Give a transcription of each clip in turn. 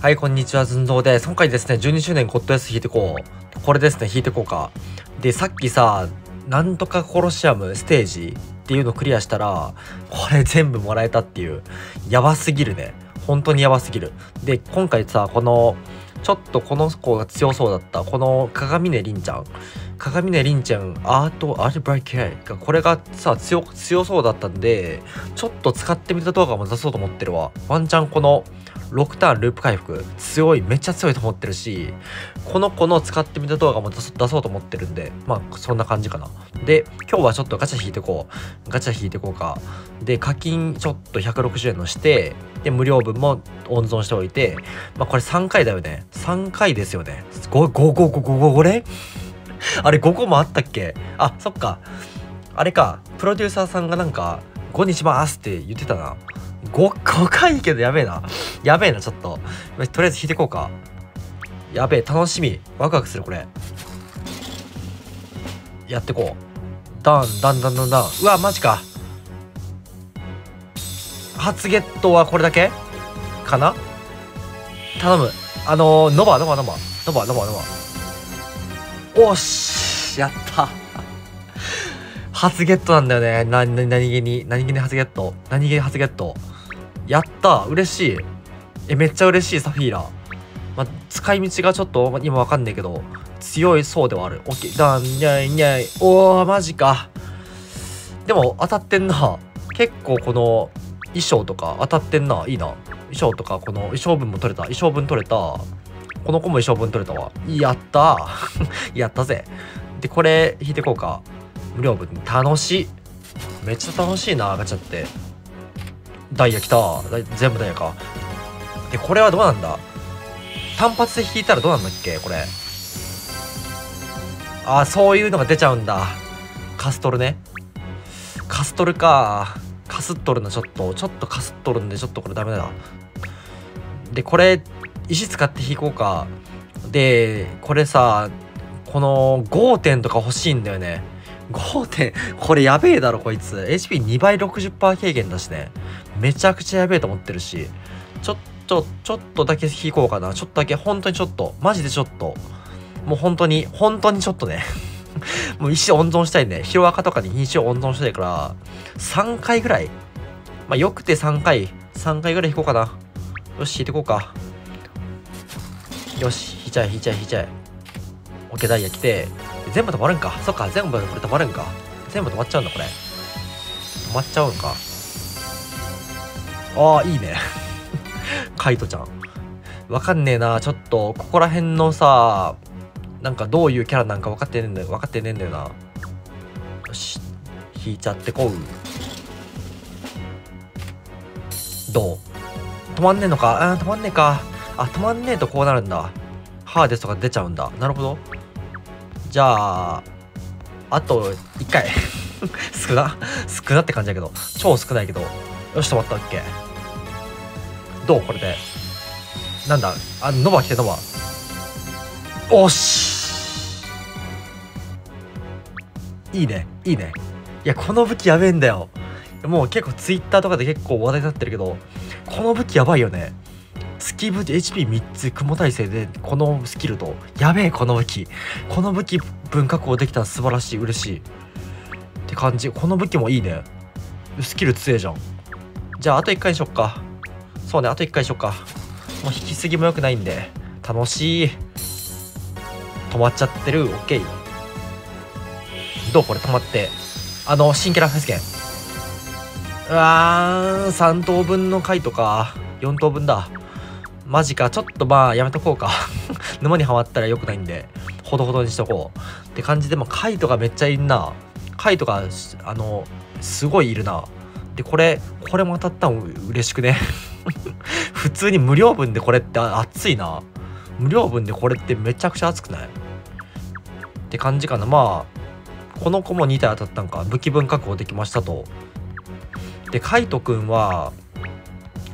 はい、こんにちは、ずんどうです。今回ですね、12周年ゴッド S 引いてこう。これですね、引いてこうか。で、さっきさ、なんとかコロシアムステージっていうのクリアしたら、これ全部もらえたっていう。やばすぎるね。本当にやばすぎる。で、今回さ、この、ちょっとこの子が強そうだった、この鏡音凛ちゃん。鏡音凛ちゃん、アート、アートブライトイ、これがさ、強、強そうだったんで、ちょっと使ってみた動画も出そうと思ってるわ。ワンチャンこの、6ターンループ回復。強いめっちゃ強いと思ってるしこの子の使ってみた動画も出そうと思ってるんでまあそんな感じかな。で今日はちょっとガチャ引いてこう。ガチャ引いてこうか。で課金ちょっと160円のしてで無料分も温存しておいてまあこれ3回だよね。3回ですよね。55555これ？あれ5個もあったっけ？あそっか。あれか。プロデューサーさんがなんか5にしますって言ってたな。5, 5回けどやべえな。やべえな、ちょっと。とりあえず引いていこうか。やべえ、楽しみ。ワクワクする、これ。やってこう。ダン、ダン、ダン、ダン、ダン。うわ、マジか。初ゲットはこれだけ？かな？頼む。あのー、ノバ、ノバ、ノバ。ノバ、ノバ、ノバ。おしやった初ゲットなんだよね。な、な、何気に、何気に初ゲット。何気に初ゲット。やった。嬉しい。えめっちゃ嬉しいサフィーラ、ま、使い道がちょっと今わかんないけど強いそうではある。オッケー。だんにゃいにゃいおーマジか。でも当たってんな。結構この衣装とか当たってんな。いいな。衣装とかこの衣装分も取れた。衣装分取れた。この子も衣装分取れたわ。やった やったぜ。でこれ引いてこうか。無料分楽しい。めっちゃ楽しいなガチャって。ダイヤ来た。全部ダイヤか。でこれはどうなんだ？単発で引いたらどうなんだっけ？これ。あそういうのが出ちゃうんだ。カストルね。カストルか。カスっとるのちょっと。ちょっとカスっとるんでちょっとこれダメだでこれ石使って引こうか。でこれさこの5点とか欲しいんだよね。5点これやべえだろこいつ。HP2 倍60%軽減だしね。めちゃくちゃやべえと思ってるし。ちょっとちょっとだけ引こうかな。ちょっとだけ本当にちょっと。マジでちょっと。もう本当に本当にちょっとね。もう石温存したいね。ヒロアカとかに石を温存したいから3回ぐらい。まあよくて3回。3回ぐらい引こうかな。よし引いてこうか。よし引いちゃえ引いちゃえ引いちゃえ。オッケーダイヤ来て。全部止まるんか？そっか全部これ止まるんか。全部止まっちゃうんだこれ。止まっちゃうんか。ああいいね。カイトちゃん。わかんねえな。ちょっとここら辺のさなんかどういうキャラなんか分かってねえんだよ。分かってねえんだよな。よし。引いちゃってこう。どう？止まんねえのか？あ止まんねえか。あ止まんねえとこうなるんだ。ハーデスとか出ちゃうんだ。なるほど。じゃああと1回。少な少なって感じだけど。超少ないけど。よし止まった。っけどう？これで。なんだ？あノバ来てノバ。おし。いいね。いいね。いやこの武器やべえんだよ。もう結構ツイッターとかで結構話題になってるけどこの武器やばいよね。スキブ HP3 つ雲耐性でこのスキルとやべえこの武器。この武器分確保できたら素晴らしい嬉しい。って感じ。この武器もいいね。スキル強えじゃん。じゃああと1回にしよっか。そうねあと1回にしよっか。もう引きすぎも良くないんで。楽しい。止まっちゃってる。OK どうこれ止まって。あの新キャラ発言うわー3等分の回とか。4等分だ。マジかちょっとまあやめとこうか。沼にはまったらよくないんでほどほどにしとこう。って感じでもカイトがめっちゃいるな。カイトがあのすごいいるな。でこれこれも当たったの嬉しくね。普通に無料分でこれって熱いな。無料分でこれってめちゃくちゃ熱くない？って感じかな。まあこの子も2体当たったんか。武器分確保できましたと。でカイトくんは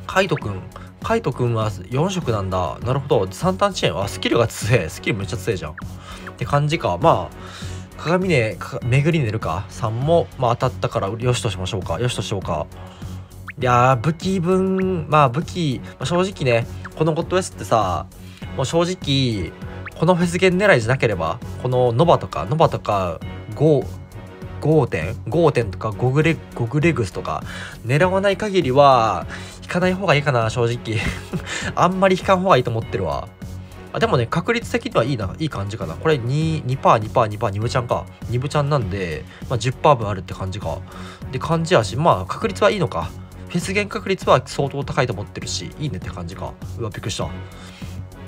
カイトくんカイトくんは4色なんだ。なるほど。3ターンチェーン。あ、スキルが強い。スキルめっちゃ強いじゃん。って感じか。まあ、鏡ね、巡り寝るか。3も、まあ当たったからよしとしましょうか。よしとしようか。いやー武器分まあ武器、まあ、正直ねこのゴッドウェスってさもう正直このフェスゲン狙いじゃなければこのノバとかノバとか5 5点5点とかゴグレゴグレグスとか狙わない限りは引かない方がいいかな正直。あんまり引かん方がいいと思ってるわ。あでもね確率的にはいいな。いい感じかな。これ2、2%、2% 2%, 2分ちゃんか。2部ちゃんなんで、まあ、10%分あるって感じか。で感じやしまあ確率はいいのか。フェス減確率は相当高いと思ってるしいいねって感じか。うわびっくりした。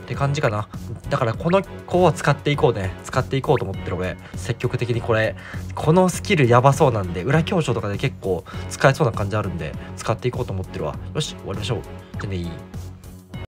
って感じかな。だからこの子を使っていこうね。使っていこうと思ってる俺。積極的にこれ。このスキルやばそうなんで裏強調とかで結構使えそうな感じあるんで使っていこうと思ってるわ。よし終わりましょう。じゃねー